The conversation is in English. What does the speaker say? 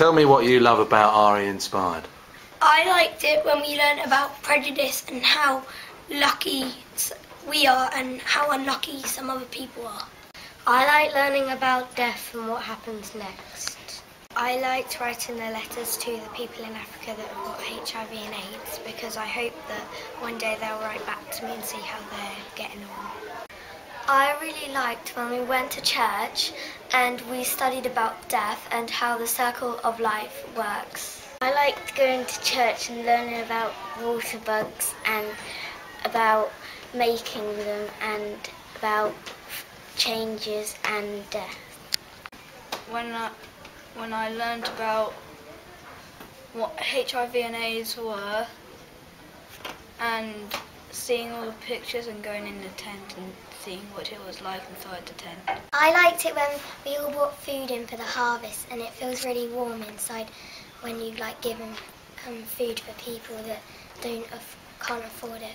Tell me what you love about REinspired. I liked it when we learned about prejudice and how lucky we are and how unlucky some other people are. I like learning about death and what happens next. I liked writing the letters to the people in Africa that have got HIV and AIDS because I hope that one day they'll write back to me and see how they're getting on. I really liked when we went to church and we studied about death and how the circle of life works. I liked going to church and learning about water bugs and about making them and about changes and death. when I, when I learned about what HIV and AIDS were and seeing all the pictures and going in the tent and seeing what it was like inside the tent. I liked it when we all brought food in for the harvest and it feels really warm inside when you like give 'em, um, food for people that don't can't afford it.